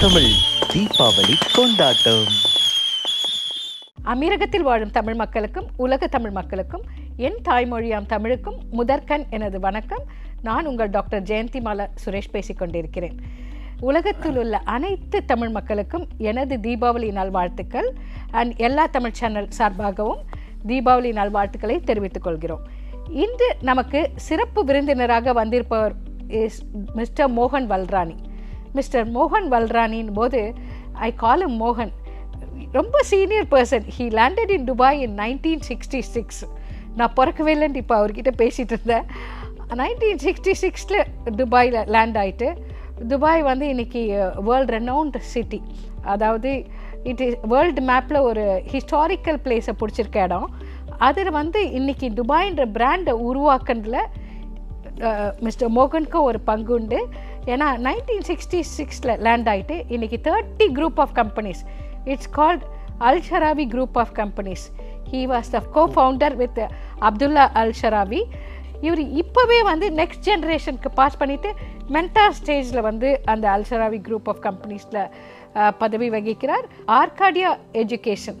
தமிழ் தீபாவளி கொண்டாட்டம். அமீரகத்தில் வாழும் தமிழ் மக்களுக்கும் உலக தமிழ் மக்களுக்கும் என் தாய்மொழியாம் தமிழுக்கும் முதற்கண் எனது வணக்கம். நான் உங்கள் டாக்டர் ஜெயந்திமாலா சுரேஷ் பேசிக்கொண்டிருக்கிறேன் உலகத்தில் உள்ள அனைத்து தமிழ் மக்களுக்கும் எனது தீபாவளி நல்வாழ்த்துக்கள் அண்ட் எல்லா தமிழ் சேனல் சார்பாகவும் தீபாவளி நல்வாழ்த்துக்களை தெரிவித்துக் கொள்கிறோம். இன்று நமக்கு சிறப்பு விருந்தினராக வந்திருப்பவர் இஸ் மிஸ்டர் மோகன் வல்ராணி. மிஸ்டர் மோகன் வல்ராணின் போது ஐ கால் மோகன். ரொம்ப senior person he landed in Dubai in nineteen sixty six நான் பிறக்கவே இல்லைன்னு இப்போ அவர்கிட்ட பேசிகிட்டு இருந்தேன். நைன்டீன் சிக்ஸ்டி சிக்ஸில் துபாயில் லேண்ட் ஆகிட்டு துபாய் வந்து இன்றைக்கி வேர்ல்டு ரெனவுண்ட் சிட்டி அதாவது இட் இஸ் வேர்ல்டு மேப்பில் ஒரு ஹிஸ்டாரிக்கல் பிளேஸை பிடிச்சிருக்க இடம். அதில் வந்து இன்னைக்கு துபாய்ன்ற பிராண்டை உருவாக்குனதில் மிஸ்டர் uh, மோகனுக்கு ஒரு பங்கு உண்டு. ஏன்னா நைன்டீன் சிக்ஸ்டி சிக்ஸில் லேண்ட் ஆகிட்டு இன்றைக்கி thirty group of companies it's called Al Sharawi group of companies he was the co founder with Abdullah Al Sharawi இவர் இப்போவே வந்து நெக்ஸ்ட் ஜென்ரேஷனுக்கு பாஸ் பண்ணிவிட்டு மென்டார் ஸ்டேஜில் வந்து அந்த அல் ஷராவி குரூப் ஆஃப் கம்பெனிஸில் பதவி வகிக்கிறார். ஆர்காடியா எஜுகேஷன்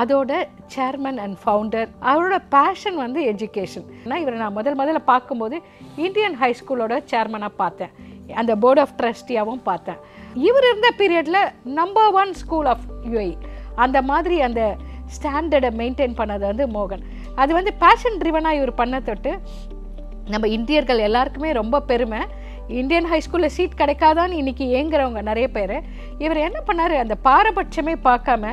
அதோட சேர்மன் அண்ட் ஃபவுண்டர் அவரோட பேஷன் வந்து எஜுகேஷன் ஆனால் இவரை நான் முதல் முதல்ல பார்க்கும்போது இந்தியன் ஹை ஸ்கூலோட சேர்மனாக பார்த்தேன். அந்த போர்ட் ஆஃப் ட்ரஸ்டியாகவும் பார்த்தேன். இவர் இருந்த பீரியடில் number one school of UAE அந்த மாதிரி அந்த ஸ்டாண்டர்டை மெயின்டைன் பண்ணது வந்து மோகன். அது வந்து பேஷன் ட்ரிவனாக இவர் பண்ண தொட்டு நம்ம இந்தியர்கள் எல்லாருக்குமே ரொம்ப பெருமை. இந்தியன் ஹை ஸ்கூலில் சீட் கிடைக்காதான்னு இன்றைக்கி ஏங்குறவங்க நிறைய பேர். இவர் என்ன பண்ணார்? அந்த பாரபட்சமே பார்க்காம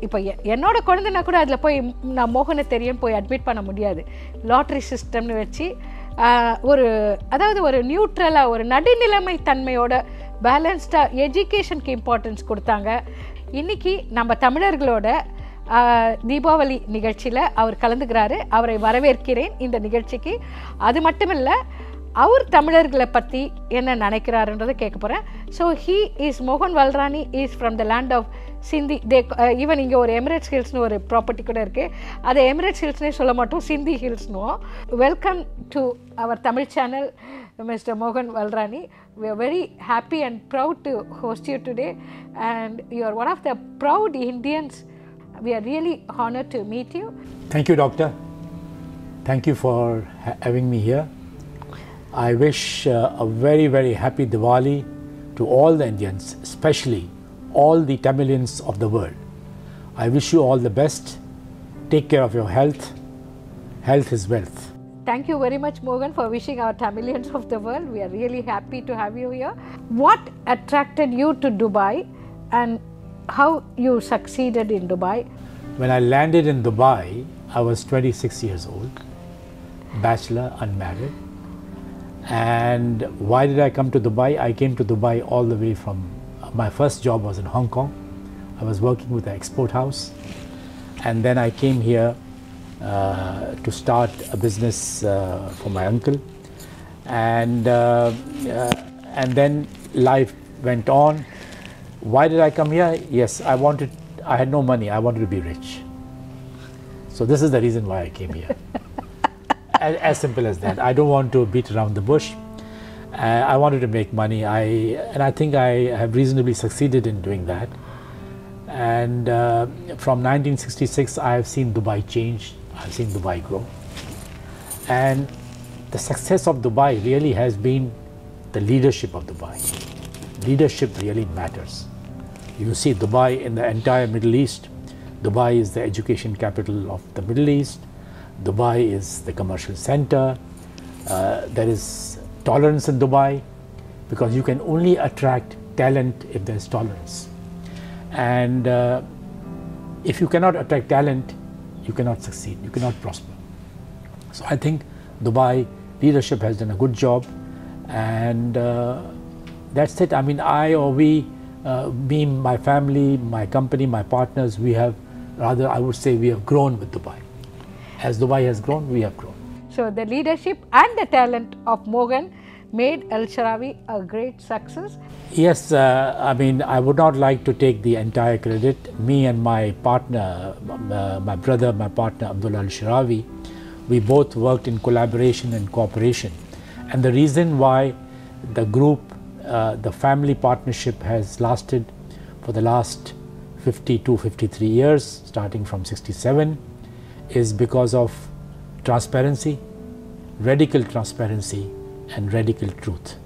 இப்போ என்னோட குழந்தைனா கூட அதில் போய் நான் மோகனை தெரியும் போய் அட்மிட் பண்ண முடியாது. லாட்ரி சிஸ்டம்னு வச்சு ஒரு அதாவது ஒரு நியூட்ரலாக ஒரு நடுநிலைமை தன்மையோட பேலன்ஸ்டாக எஜுகேஷனுக்கு இம்பார்ட்டன்ஸ் கொடுத்தாங்க. இன்றைக்கி நம்ம தமிழர்களோட தீபாவளி நிகழ்ச்சியில் அவர் கலந்துக்கிறாரு. அவரை வரவேற்கிறேன் இந்த நிகழ்ச்சிக்கு. அது மட்டும் இல்லை அவர் தமிழர்களை பற்றி என்ன நினைக்கிறாருன்றதை கேட்க போகிறேன் ஸோ ஹீ இஸ் மோகன் Valrani is from the land of Sindhi they even இங்கே ஒரு எமிரேட்ஸ் ஹில்ஸ்னு ஒரு ப்ராப்பர்ட்டி கூட இருக்குது அதை எமிரேட்ஸ் ஹில்ஸ்னே சொல்ல மாட்டோம் Sindhi ஹில்ஸ்னுவோம் welcome to our Tamil channel mister மோகன் Valrani we are very happy and proud to host you today and you are one of the proud Indians we are really honored to meet you. Thank you, Doctor. Thank you for ha- having me here. I wish uh, a very, very happy Diwali to all the Indians, especially all the Tamilians of the world. I wish you all the best. Take care of your health. Health is wealth. Thank you very much, Mohan, for wishing our Tamilians of the world. We are really happy to have you here. What attracted you to Dubai and how you succeeded in Dubai? When I landed in Dubai, I was 26 years old, bachelor, unmarried. And why did I come to Dubai? I came to Dubai all the way from my first job was in Hong Kong. I was working with the export house. And then I came here uh, to start a business uh, for my uncle. And, uh, and then life went on. Why did I come here? Yes, I wanted, I had no money, I wanted to be rich. So this is the reason why I came here. as, as, simple as that. I don't want to beat around the bush. Uh, I wanted to make money. I and I think I have reasonably succeeded in doing that. And uh, from 1966, I have seen Dubai change. I've seen Dubai grow. And the success of Dubai really has been the leadership of Dubai. Leadership really matters. You see Dubai in the entire Middle East. Dubai is the education capital of the Middle East. Dubai is the commercial center. Uh, there is tolerance in Dubai because you can only attract talent if there's tolerance. And uh, if you cannot attract talent, you cannot succeed, you cannot prosper. So I think Dubai leadership has done a good job, and uh, that's it. I mean, I or we, me, my family, my company, my partners, we have rather, I would say, we have grown with Dubai as Dubai has grown, we have grown. So the leadership and the talent of Mohan made Al Shirawi a great success. Yes, uh, I mean, I would not like to take the entire credit. Me and my partner, uh, my brother, my partner Abdullah Al Shirawi, we both worked in collaboration and cooperation. And the reason why the group uh, the family partnership has lasted for the last 52, 53 years, starting from 67, is because of transparency, radical transparency, and radical truth.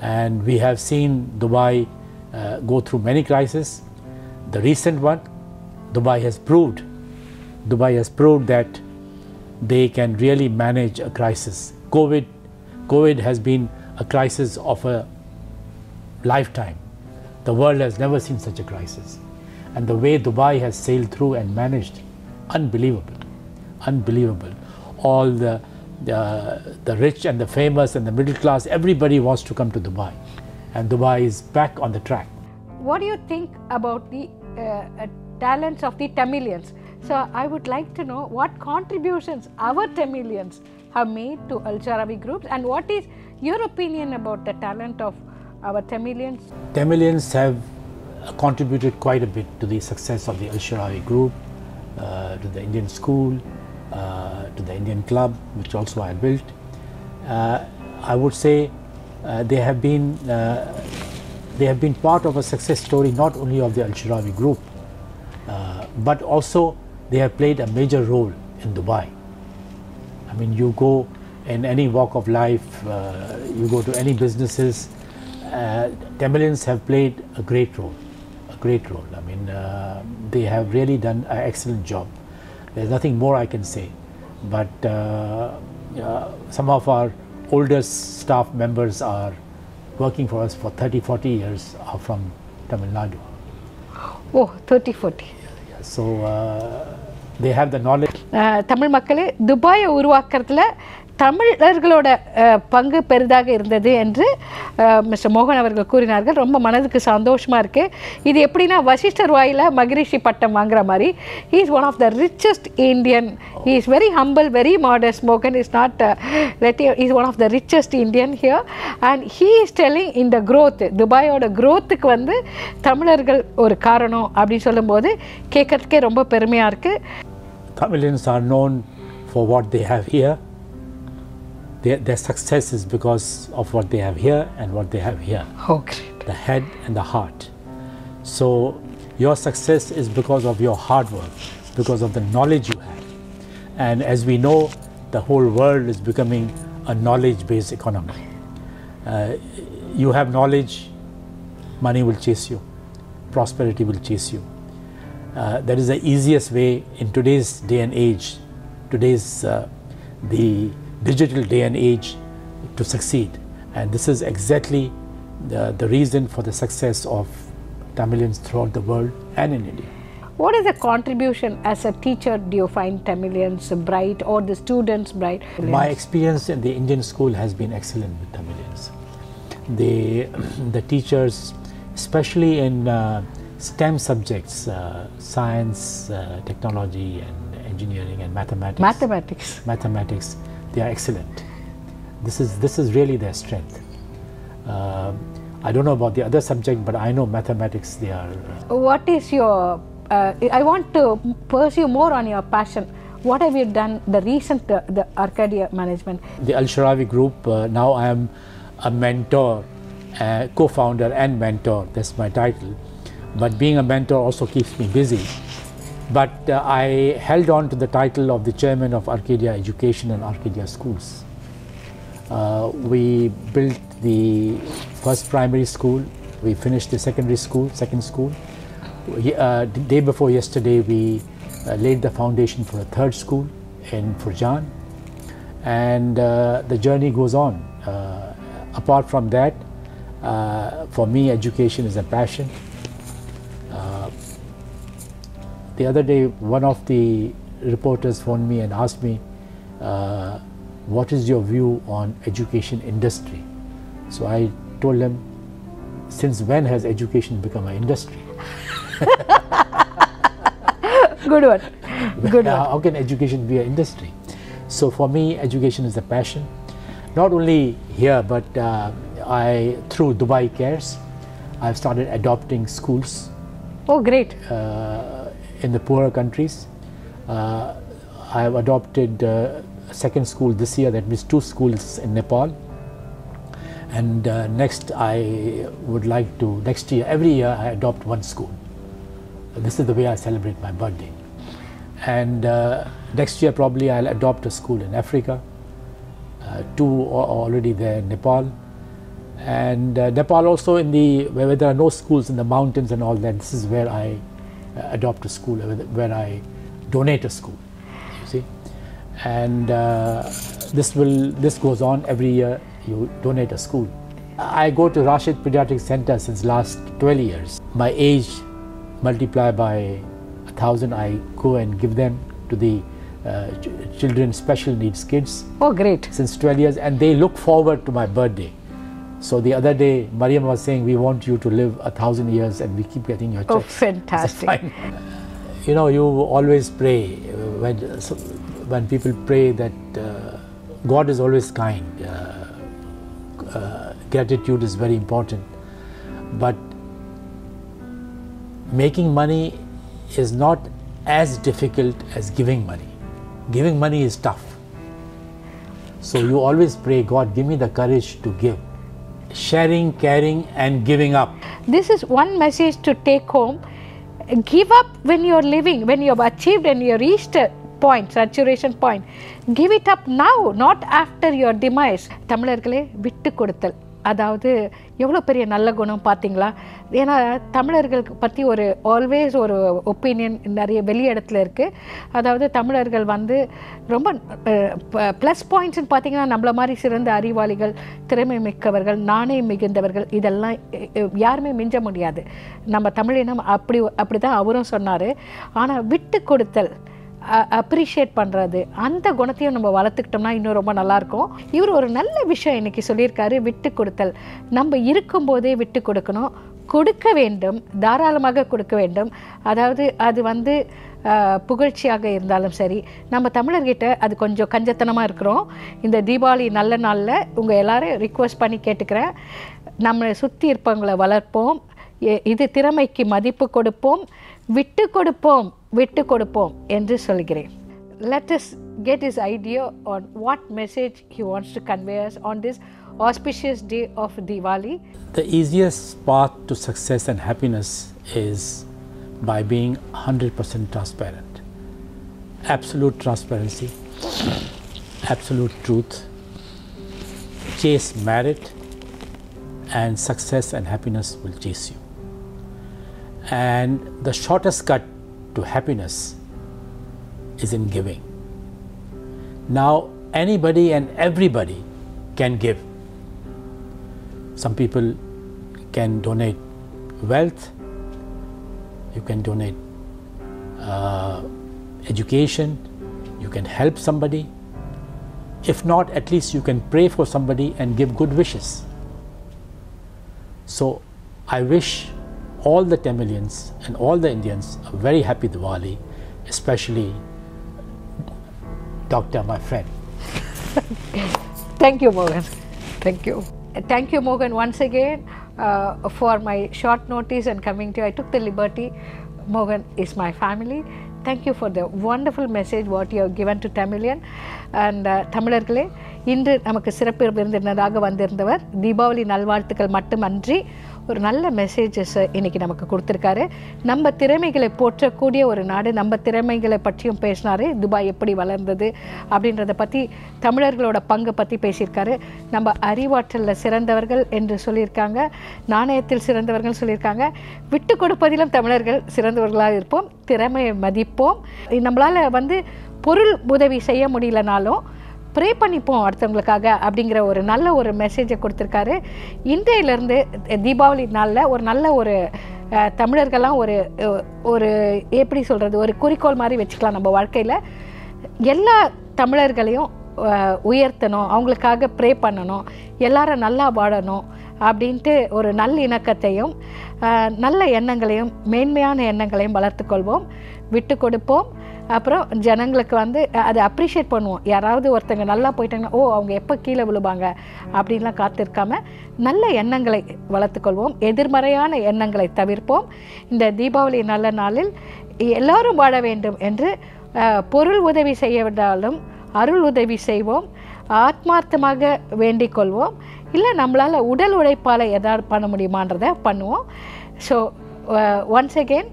And we have seen Dubai uh, go through many crises. The recent one, Dubai has proved, Dubai has proved that they can really manage a crisis. COVID, COVID has been a crisis of a lifetime. The world has never seen such a crisis. And the way Dubai has sailed through and managed, unbelievable, unbelievable. All the, the, the rich and the famous and the middle class, everybody wants to come to Dubai. And Dubai is back on the track. What do you think about the uh, uh, talents of the Tamilians? So I would like to know what contributions our Tamilians have made to Al Shirawi groups and what is your opinion about the talent of our Tamilians? Tamilians have contributed quite a bit to the success of the Al Shirawi group, to the Indian school, uh, to the Indian club, which also I built. Uh, I would say uh, they have been uh, they have been part of a success story not only of the Al Shirawi group, uh, but also they have played a major role in Dubai. I mean, you go in any walk of life, uh, you go to any businesses, uh, Tamilians have played a great role, a great role. I mean, uh, they have really done an excellent job. There's nothing more I can say, but uh, uh, some of our oldest staff members are working for us for 30, 40 years are from Tamil Nadu. Oh, 30 40. So uh, they have the knowledge. அஹ், தமிழ் மக்களே துபாயை உருவாக்குறதுல தமிழர்களோட பங்கு பெரிதாக இருந்தது என்று mister மோகன் அவர்கள் கூறினார்கள். ரொம்ப மனதுக்கு சந்தோஷமாக இருக்குது இது எப்படின்னா வசிஷ்டர் வாயில் மகிரிஷி பட்டம் வாங்குற மாதிரி. He is one of the richest Indian he is very humble very modest மோகன் is not is one of the richest Indian here and he is telling இந்த க்ரோத் துபாயோட க்ரோத்துக்கு வந்து தமிழர்கள் ஒரு காரணம் அப்படின்னு சொல்லும்போது கேட்கறதுக்கே ரொம்ப பெருமையாக இருக்குது Tamilians are known for what they have here Their, their success is because of what they have here and what they have here Oh, great. the head and the heart. So, your success is because of your hard work, because of the knowledge you have. And as we know, the whole world is becoming a knowledge based economy. Uh, you have knowledge, money will chase you, prosperity will chase you. Uh, that is the easiest way in today's day and age, today's uh, the digital day and age to succeed. And this is exactly the, the reason for the success of Tamilians throughout the world and in India. What is the contribution as a teacher do you find Tamilians bright or the students bright? My experience in the Indian school has been excellent with Tamilians. The, the teachers, especially in uh, STEM subjects, uh, science, uh, technology, and engineering and mathematics. Mathematics. mathematics, they are excellent. This is this is really their strength. Uh, I don't know about the other subject, but I know mathematics. They are. uh, What is your, uh, I want to pursue more on your passion. What have you done the recent, the, the Arcadia management? the Al Shirawi Group. Uh, now I am a mentor, uh, co-founder and mentor. That's my title. But being a mentor also keeps me busy. But uh, I held on to the title of the chairman of Arcadia Education and Arcadia Schools. Uh, we built the first primary school. We finished the secondary school, second school. Uh, the day before yesterday, we uh, laid the foundation for a third school in Furjan, and uh, the journey goes on. Uh, apart from that, for me, education is a passion. The other day, one of the reporters phoned me and asked me, uh, "What is your view on education industry?" So I told him, "Since when has education become an industry? Good one. Good one. How can education be an industry?" So for me, education is a passion. Not only here, but uh, I through Dubai Cares, I've started adopting schools Oh, great. uh, in the poorer countries. Uh, I have adopted uh, a second school this year, that means two schools in Nepal. And uh, next, I would like to, next year, every year, I adopt one school. This is the way I celebrate my birthday. And uh, next year, probably, I'll adopt a school in Africa. Uh, two are already there in Nepal. And uh, Nepal also in the, where, there are no schools in the mountains and all that, this is where I adopt a school, where I donate a school. You see, and uh, this will this goes on every year. You donate a school. I go to Rashid Pediatric Center since last 12 years. My age multiplied by a thousand, I go and give them to the uh, ch children, special needs kids. Oh, great. Since 12 years, and they look forward to my birthday. So the other day, Mariam was saying, we want you to live a thousand years and we keep getting your Oh, fantastic. Fine. You know, you always pray uh, when, when people pray that uh, God is always kind. Uh, uh, gratitude is very important. But making money is not as difficult as giving money. Giving money is tough. So you always pray, God, give me the courage to give. Sharing, caring, and giving up. This is one message to take home. Give up when you're living, when you've achieved and you reached a point, saturation point. Give it up now, not after your demise. தமிழர்களே விட்டு கொடுத்தல் அதாவது எவ்வளோ பெரிய நல்ல குணம் பார்த்தீங்களா? ஏன்னா தமிழர்களுக்கு பற்றி ஒரு ஆல்வேஸ் ஒரு ஒப்பீனியன் நிறைய வெளி இடத்துல இருக்குது அதாவது தமிழர்கள் வந்து ரொம்ப ப்ளஸ் பாயிண்ட்ஸ்னு பார்த்தீங்கன்னா நம்மள மாதிரி சிறந்த அறிவாளிகள் திறமை மிக்கவர்கள் நாணயம் மிகுந்தவர்கள் இதெல்லாம் யாருமே மிஞ்ச முடியாது. நம்ம தமிழினம் அப்படி அப்படி தான் அவரும் சொன்னார். ஆனால் விட்டு கொடுத்தல் அப்ரிஷியேட் பண்ணுறது அந்த குணத்தையும் நம்ம வளர்த்துக்கிட்டோம்னா இன்னும் ரொம்ப நல்லாயிருக்கும். இவர் ஒரு நல்ல விஷயம் இன்றைக்கி சொல்லியிருக்காரு விட்டு கொடுத்தல். நம்ம இருக்கும்போதே விட்டு கொடுக்கணும். கொடுக்க வேண்டும். தாராளமாக கொடுக்க வேண்டும். அதாவது அது வந்து புகழ்ச்சியாக இருந்தாலும் சரி நம்ம தமிழர்கிட்ட அது கொஞ்சம் கஞ்சத்தனமாக இருக்கிறோம். இந்த தீபாவளி நல்ல நாளில் உங்கள் எல்லோரும் ரிக்வஸ்ட் பண்ணி கேட்டுக்கிறேன். நம்மளை சுற்றி இருப்பவங்களை வளர்ப்போம். எ- இது திறமைக்கு மதிப்பு கொடுப்போம். விட்டு கொடுப்போம். விட்டு கொடுப்போம் என்று சொல்கிறேன் let us get his idea on what message he wants to convey us on this auspicious day of Diwali. The easiest path to success and happiness is by being 100% transparent. Absolute transparency, absolute truth, chase merit, and success and happiness will chase you. And the shortest cut to happiness is in giving. Now, anybody and everybody can give. Some people can donate wealth, you can donate uh, education, you can help somebody. If not, at least you can pray for somebody and give good wishes. So, I wish all the Tamilians and all the Indians a very happy Diwali, especially Doctor, my friend. Thank you, Morgan. Thank you. Thank you, Morgan, once again uh, for my short notice and coming to you. I took the liberty. Morgan is my family. Thank you for the wonderful message what you have given to Tamilian. And uh, தமிழர்களே இன்று நமக்கு சிறப்பு விருந்தினராக வந்திருந்தவர் தீபாவளி நல்வாழ்த்துக்கள் மட்டுமன்றி ஒரு நல்ல messages இன்னைக்கு நமக்கு கொடுத்துருக்காரு. நம்ம திறமைகளை போற்றக்கூடிய ஒரு நாடு நம்ம திறமைகளை பற்றியும் பேசினாரு. துபாய் எப்படி வளர்ந்தது அப்படின்றத பற்றி தமிழர்களோட பங்கு பற்றி பேசியிருக்காரு. நம்ம அறிவாற்றலில் சிறந்தவர்கள் என்று சொல்லியிருக்காங்க. நாணயத்தில் சிறந்தவர்கள் சொல்லியிருக்காங்க. விட்டு கொடுப்பதிலும் தமிழர்கள் சிறந்தவர்களாக இருப்போம். திறமையை மதிப்போம். நம்மளால் வந்து பொருள் உதவி செய்ய முடியலனாலும் ப்ரே பண்ணிப்போம் அடுத்தவங்களுக்காக அப்படிங்கிற ஒரு நல்ல ஒரு மெசேஜை கொடுத்துருக்காரு. இன்றையிலேருந்து தீபாவளி நாளில் ஒரு நல்ல ஒரு தமிழர்கள்லாம் ஒரு ஒரு எப்படி சொல்கிறது ஒரு குறிக்கோள் மாதிரி வச்சுக்கலாம் நம்ம வாழ்க்கையில். எல்லா தமிழர்களையும் உயர்த்தணும் அவங்களுக்காக ப்ரே பண்ணணும் எல்லாரும் நல்லா வாழணும் அப்படின்ட்டு ஒரு நல்ல இணக்கத்தையும் நல்ல எண்ணங்களையும் மேன்மையான எண்ணங்களையும் வளர்த்துக்கொள்வோம். விட்டு கொடுப்போம். அப்புறம் ஜனங்களுக்கு வந்து அதை அப்ரிஷியேட் பண்ணுவோம். யாராவது ஒருத்தங்க நல்லா போயிட்டாங்கன்னா ஓ அவங்க எப்போ கீழே விழுவாங்க? அப்படின்லாம் காத்திருக்காம நல்ல எண்ணங்களை வளர்த்துக்கொள்வோம். எதிர்மறையான எண்ணங்களை தவிர்ப்போம். இந்த தீபாவளி நல்ல நாளில் எல்லாரும் வாழ வேண்டும் என்று பொருள் உதவி செய்ய விட்டாலும் அருள் உதவி செய்வோம். ஆத்மார்த்தமாக வேண்டிக் கொள்வோம். இல்லை நம்மளால் உடல் உழைப்பால் எதாவது பண்ண முடியுமான்றதை பண்ணுவோம். ஸோ ஒன்ஸ் அகெயின்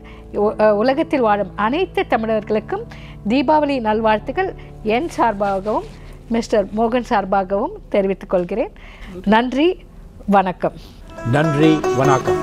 உலகத்தில் வாழும் அனைத்து தமிழர்களுக்கும் தீபாவளி நல்வாழ்த்துக்கள். என் சார்பாகவும் மிஸ்டர் மோகன் சார்பாகவும் தெரிவித்துக் கொள்கிறேன். நன்றி வணக்கம். நன்றி வணக்கம்.